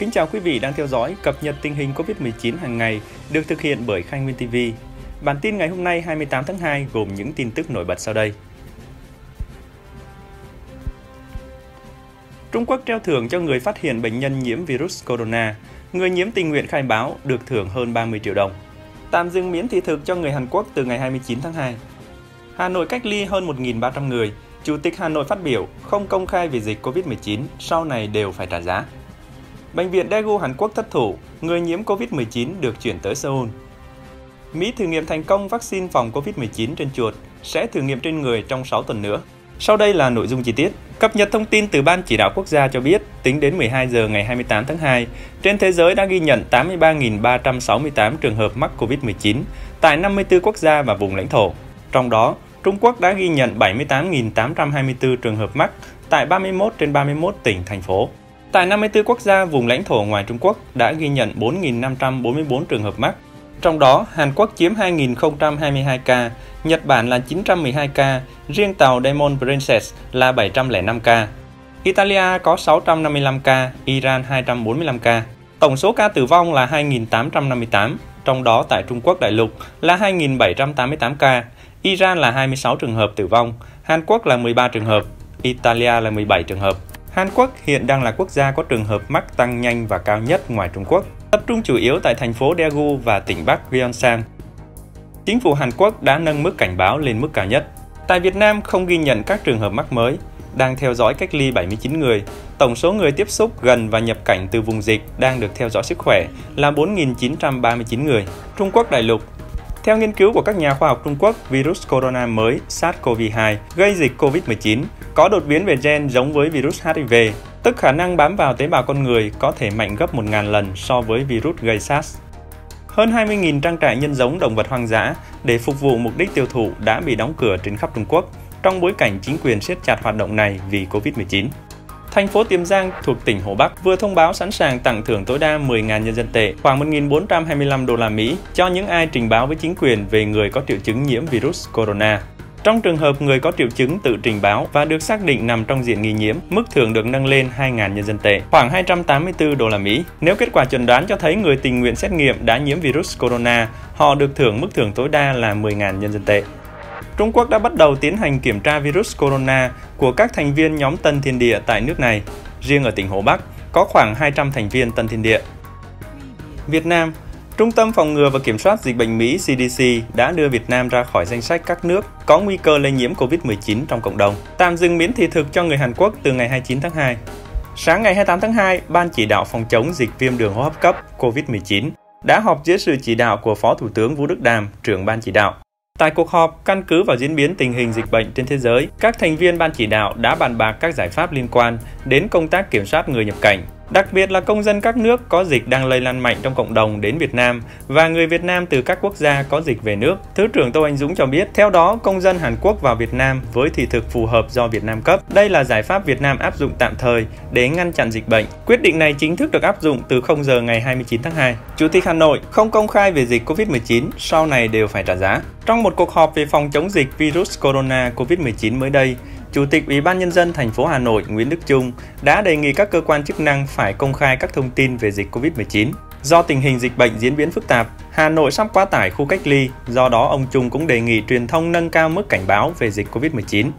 Kính chào quý vị đang theo dõi cập nhật tình hình COVID-19 hàng ngày được thực hiện bởi Khai Nguyên TV. Bản tin ngày hôm nay 28 tháng 2 gồm những tin tức nổi bật sau đây. Trung Quốc treo thưởng cho người phát hiện bệnh nhân nhiễm virus corona. Người nhiễm tình nguyện khai báo được thưởng hơn 30 triệu đồng. Tạm dừng miễn thị thực cho người Hàn Quốc từ ngày 29 tháng 2. Hà Nội cách ly hơn 1.300 người. Chủ tịch Hà Nội phát biểu không công khai về dịch COVID-19, sau này đều phải trả giá. Bệnh viện Daegu Hàn Quốc thất thủ, người nhiễm COVID-19 được chuyển tới Seoul. Mỹ thử nghiệm thành công vaccine phòng COVID-19 trên chuột, sẽ thử nghiệm trên người trong 6 tuần nữa. Sau đây là nội dung chi tiết. Cập nhật thông tin từ Ban Chỉ đạo Quốc gia cho biết, tính đến 12 giờ ngày 28 tháng 2, trên thế giới đã ghi nhận 83.368 trường hợp mắc COVID-19 tại 54 quốc gia và vùng lãnh thổ. Trong đó, Trung Quốc đã ghi nhận 78.824 trường hợp mắc tại 31 trên 31 tỉnh, thành phố. Tại 54 quốc gia vùng lãnh thổ ngoài Trung Quốc đã ghi nhận 4.544 trường hợp mắc. Trong đó, Hàn Quốc chiếm 2.022 ca, Nhật Bản là 912 ca, riêng tàu Diamond Princess là 705 ca. Italia có 655 ca, Iran 245 ca. Tổng số ca tử vong là 2.858, trong đó tại Trung Quốc đại lục là 2.788 ca, Iran là 26 trường hợp tử vong, Hàn Quốc là 13 trường hợp, Italia là 17 trường hợp. Hàn Quốc hiện đang là quốc gia có trường hợp mắc tăng nhanh và cao nhất ngoài Trung Quốc, tập trung chủ yếu tại thành phố Daegu và tỉnh Bắc Gyeongsang. Chính phủ Hàn Quốc đã nâng mức cảnh báo lên mức cao nhất. Tại Việt Nam không ghi nhận các trường hợp mắc mới, đang theo dõi cách ly 79 người. Tổng số người tiếp xúc gần và nhập cảnh từ vùng dịch đang được theo dõi sức khỏe là 4.939 người. Trung Quốc đại lục theo nghiên cứu của các nhà khoa học Trung Quốc, virus corona mới SARS-CoV-2 gây dịch COVID-19 có đột biến về gen giống với virus HIV, tức khả năng bám vào tế bào con người có thể mạnh gấp 1.000 lần so với virus gây SARS. Hơn 20.000 trang trại nhân giống động vật hoang dã để phục vụ mục đích tiêu thụ đã bị đóng cửa trên khắp Trung Quốc trong bối cảnh chính quyền siết chặt hoạt động này vì Covid-19. Thành phố Tiềm Giang thuộc tỉnh Hồ Bắc vừa thông báo sẵn sàng tặng thưởng tối đa 10.000 nhân dân tệ, khoảng 1.425 đô la Mỹ cho những ai trình báo với chính quyền về người có triệu chứng nhiễm virus corona. Trong trường hợp người có triệu chứng tự trình báo và được xác định nằm trong diện nghi nhiễm, mức thưởng được nâng lên 2.000 nhân dân tệ, khoảng 284 đô la Mỹ. Nếu kết quả chẩn đoán cho thấy người tình nguyện xét nghiệm đã nhiễm virus corona, họ được thưởng mức thưởng tối đa là 10.000 nhân dân tệ. Trung Quốc đã bắt đầu tiến hành kiểm tra virus corona của các thành viên nhóm Tân Thiên Địa tại nước này. Riêng ở tỉnh Hồ Bắc, có khoảng 200 thành viên Tân Thiên Địa. Việt Nam Trung tâm Phòng ngừa và Kiểm soát Dịch bệnh Mỹ CDC đã đưa Việt Nam ra khỏi danh sách các nước có nguy cơ lây nhiễm COVID-19 trong cộng đồng, tạm dừng miễn thị thực cho người Hàn Quốc từ ngày 29 tháng 2. Sáng ngày 28 tháng 2, Ban chỉ đạo phòng chống dịch viêm đường hô hấp cấp COVID-19 đã họp dưới sự chỉ đạo của Phó Thủ tướng Vũ Đức Đàm, trưởng ban chỉ đạo. Tại cuộc họp, căn cứ vào diễn biến tình hình dịch bệnh trên thế giới, các thành viên ban chỉ đạo đã bàn bạc các giải pháp liên quan đến công tác kiểm soát người nhập cảnh, đặc biệt là công dân các nước có dịch đang lây lan mạnh trong cộng đồng đến Việt Nam và người Việt Nam từ các quốc gia có dịch về nước. Thứ trưởng Tô Anh Dũng cho biết, theo đó, công dân Hàn Quốc vào Việt Nam với thị thực phù hợp do Việt Nam cấp. Đây là giải pháp Việt Nam áp dụng tạm thời để ngăn chặn dịch bệnh. Quyết định này chính thức được áp dụng từ 0 giờ ngày 29 tháng 2. Chủ tịch Hà Nội không công khai về dịch COVID-19, sau này đều phải trả giá. Trong một cuộc họp về phòng chống dịch virus corona COVID-19 mới đây, Chủ tịch Ủy ban Nhân dân thành phố Hà Nội Nguyễn Đức Trung đã đề nghị các cơ quan chức năng phải công khai các thông tin về dịch COVID-19. Do tình hình dịch bệnh diễn biến phức tạp, Hà Nội sắp quá tải khu cách ly, do đó ông Trung cũng đề nghị truyền thông nâng cao mức cảnh báo về dịch COVID-19.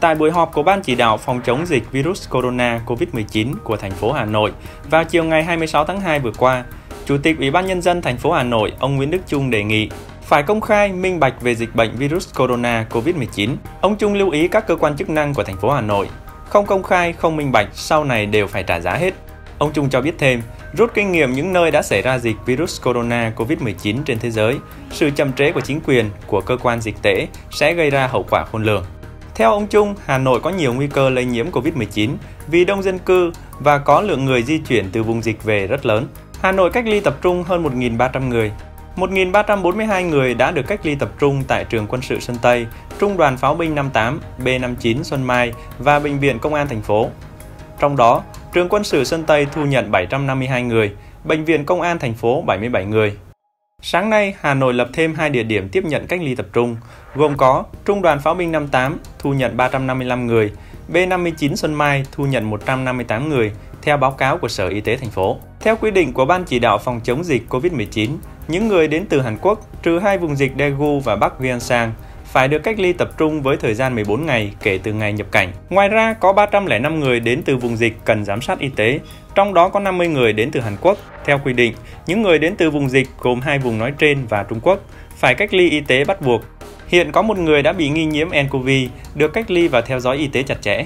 Tại buổi họp của Ban chỉ đạo phòng chống dịch virus corona COVID-19 của thành phố Hà Nội vào chiều ngày 26 tháng 2 vừa qua, Chủ tịch Ủy ban Nhân dân thành phố Hà Nội ông Nguyễn Đức Trung đề nghị phải công khai, minh bạch về dịch bệnh virus corona COVID-19. Ông Trung lưu ý các cơ quan chức năng của thành phố Hà Nội không công khai, không minh bạch sau này đều phải trả giá hết. Ông Trung cho biết thêm, rút kinh nghiệm những nơi đã xảy ra dịch virus corona COVID-19 trên thế giới, sự chậm trễ của chính quyền, của cơ quan dịch tễ sẽ gây ra hậu quả khôn lường. Theo ông Trung, Hà Nội có nhiều nguy cơ lây nhiễm COVID-19 vì đông dân cư và có lượng người di chuyển từ vùng dịch về rất lớn. Hà Nội cách ly tập trung hơn 1.300 người, 1.342 người đã được cách ly tập trung tại trường quân sự Sơn Tây, Trung đoàn Pháo binh 58, B59 Xuân Mai và Bệnh viện Công an thành phố. Trong đó, trường quân sự Sơn Tây thu nhận 752 người, Bệnh viện Công an thành phố 77 người. Sáng nay, Hà Nội lập thêm hai địa điểm tiếp nhận cách ly tập trung, gồm có Trung đoàn Pháo binh 58 thu nhận 355 người, B59 Xuân Mai thu nhận 158 người, theo báo cáo của Sở Y tế thành phố. Theo quy định của Ban chỉ đạo phòng chống dịch COVID-19, những người đến từ Hàn Quốc, trừ hai vùng dịch Daegu và Bắc Gyeongsang, phải được cách ly tập trung với thời gian 14 ngày kể từ ngày nhập cảnh. Ngoài ra, có 305 người đến từ vùng dịch cần giám sát y tế, trong đó có 50 người đến từ Hàn Quốc. Theo quy định, những người đến từ vùng dịch gồm hai vùng nói trên và Trung Quốc phải cách ly y tế bắt buộc. Hiện có một người đã bị nghi nhiễm nCoV, được cách ly và theo dõi y tế chặt chẽ.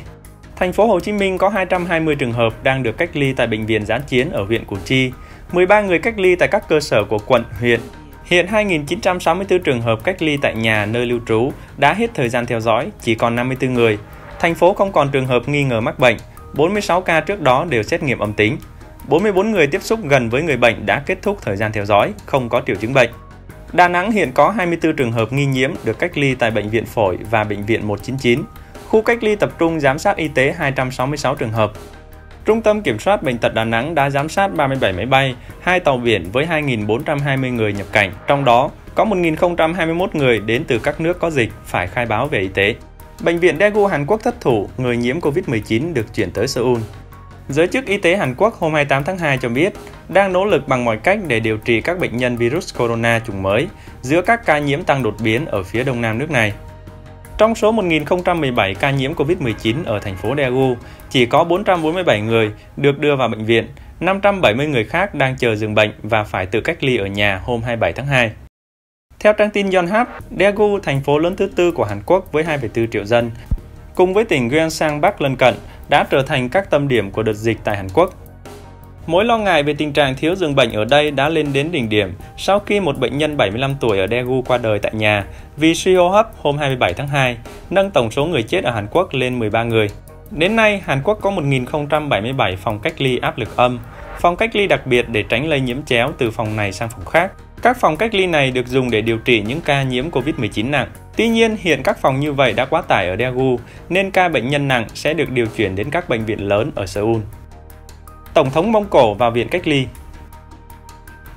Thành phố Hồ Chí Minh có 220 trường hợp đang được cách ly tại bệnh viện gián chiến ở huyện Củ Chi, 13 người cách ly tại các cơ sở của quận, huyện. Hiện 2.964 trường hợp cách ly tại nhà nơi lưu trú đã hết thời gian theo dõi, chỉ còn 54 người. Thành phố không còn trường hợp nghi ngờ mắc bệnh, 46 ca trước đó đều xét nghiệm âm tính. 44 người tiếp xúc gần với người bệnh đã kết thúc thời gian theo dõi, không có triệu chứng bệnh. Đà Nẵng hiện có 24 trường hợp nghi nhiễm được cách ly tại Bệnh viện Phổi và Bệnh viện 199. Khu cách ly tập trung giám sát y tế 266 trường hợp. Trung tâm Kiểm soát Bệnh tật Đà Nẵng đã giám sát 37 máy bay, 2 tàu biển với 2.420 người nhập cảnh, trong đó có 1.021 người đến từ các nước có dịch phải khai báo về y tế. Bệnh viện Daegu Hàn Quốc thất thủ, người nhiễm COVID-19 được chuyển tới Seoul. Giới chức y tế Hàn Quốc hôm 28 tháng 2 cho biết đang nỗ lực bằng mọi cách để điều trị các bệnh nhân virus corona chủng mới giữa các ca nhiễm tăng đột biến ở phía đông nam nước này. Trong số 1.017 ca nhiễm COVID-19 ở thành phố Daegu, chỉ có 447 người được đưa vào bệnh viện, 570 người khác đang chờ giường bệnh và phải tự cách ly ở nhà hôm 27 tháng 2. Theo trang tin Yonhap, Daegu, thành phố lớn thứ tư của Hàn Quốc với 2,4 triệu dân, cùng với tỉnh Gyeongsang Bắc lân cận, đã trở thành các tâm điểm của đợt dịch tại Hàn Quốc. Mối lo ngại về tình trạng thiếu giường bệnh ở đây đã lên đến đỉnh điểm sau khi một bệnh nhân 75 tuổi ở Daegu qua đời tại nhà vì suy hô hấp hôm 27 tháng 2, nâng tổng số người chết ở Hàn Quốc lên 13 người. Đến nay, Hàn Quốc có 1.077 phòng cách ly áp lực âm, phòng cách ly đặc biệt để tránh lây nhiễm chéo từ phòng này sang phòng khác. Các phòng cách ly này được dùng để điều trị những ca nhiễm COVID-19 nặng. Tuy nhiên, hiện các phòng như vậy đã quá tải ở Daegu, nên ca bệnh nhân nặng sẽ được điều chuyển đến các bệnh viện lớn ở Seoul. Tổng thống Mông Cổ vào viện cách ly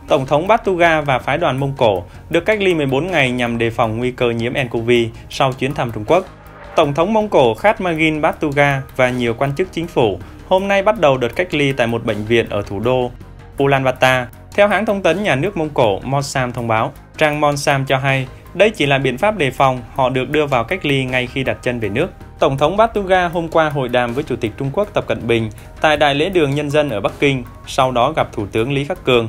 Tổng thống Batuga và phái đoàn Mông Cổ được cách ly 14 ngày nhằm đề phòng nguy cơ nhiễm nCoV sau chuyến thăm Trung Quốc. Tổng thống Mông Cổ Khatmagin Batuga và nhiều quan chức chính phủ hôm nay bắt đầu đợt cách ly tại một bệnh viện ở thủ đô Ulaanbaatar. Theo hãng thông tấn nhà nước Mông Cổ Monsam thông báo, trang Monsam cho hay đây chỉ là biện pháp đề phòng, họ được đưa vào cách ly ngay khi đặt chân về nước. Tổng thống Batuga hôm qua hội đàm với Chủ tịch Trung Quốc Tập Cận Bình tại Đại lễ đường Nhân dân ở Bắc Kinh, sau đó gặp Thủ tướng Lý Khắc Cường.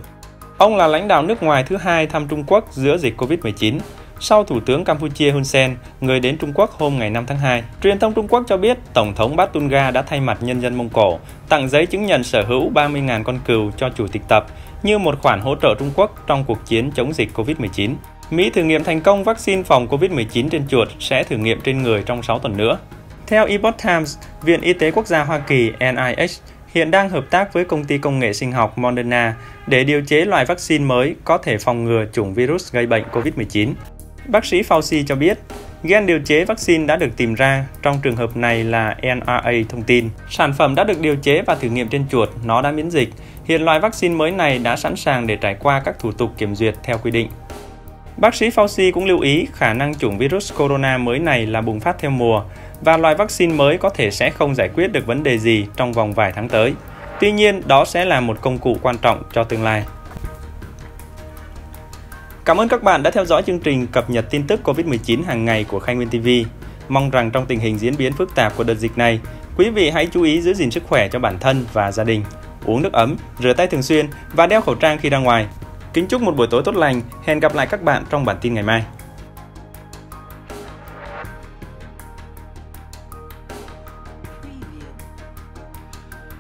Ông là lãnh đạo nước ngoài thứ hai thăm Trung Quốc giữa dịch Covid-19, sau Thủ tướng Campuchia Hun Sen, người đến Trung Quốc hôm ngày 5 tháng 2. Truyền thông Trung Quốc cho biết Tổng thống Batuga đã thay mặt nhân dân Mông Cổ tặng giấy chứng nhận sở hữu 30.000 con cừu cho Chủ tịch Tập như một khoản hỗ trợ Trung Quốc trong cuộc chiến chống dịch Covid-19. Mỹ thử nghiệm thành công vaccine phòng COVID-19 trên chuột sẽ thử nghiệm trên người trong 6 tuần nữa. Theo Epoch Times, Viện Y tế Quốc gia Hoa Kỳ NIH hiện đang hợp tác với công ty công nghệ sinh học Moderna để điều chế loại vaccine mới có thể phòng ngừa chủng virus gây bệnh COVID-19. Bác sĩ Fauci cho biết, gen điều chế vaccine đã được tìm ra, trong trường hợp này là NRA thông tin. Sản phẩm đã được điều chế và thử nghiệm trên chuột, nó đã miễn dịch. Hiện loại vaccine mới này đã sẵn sàng để trải qua các thủ tục kiểm duyệt theo quy định. Bác sĩ Fauci cũng lưu ý khả năng chủng virus corona mới này là bùng phát theo mùa và loại vaccine mới có thể sẽ không giải quyết được vấn đề gì trong vòng vài tháng tới. Tuy nhiên, đó sẽ là một công cụ quan trọng cho tương lai. Cảm ơn các bạn đã theo dõi chương trình cập nhật tin tức COVID-19 hàng ngày của Khai Nguyên TV. Mong rằng trong tình hình diễn biến phức tạp của đợt dịch này, quý vị hãy chú ý giữ gìn sức khỏe cho bản thân và gia đình. Uống nước ấm, rửa tay thường xuyên và đeo khẩu trang khi ra ngoài. Kính chúc một buổi tối tốt lành. Hẹn gặp lại các bạn trong bản tin ngày mai.